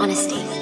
Honesty.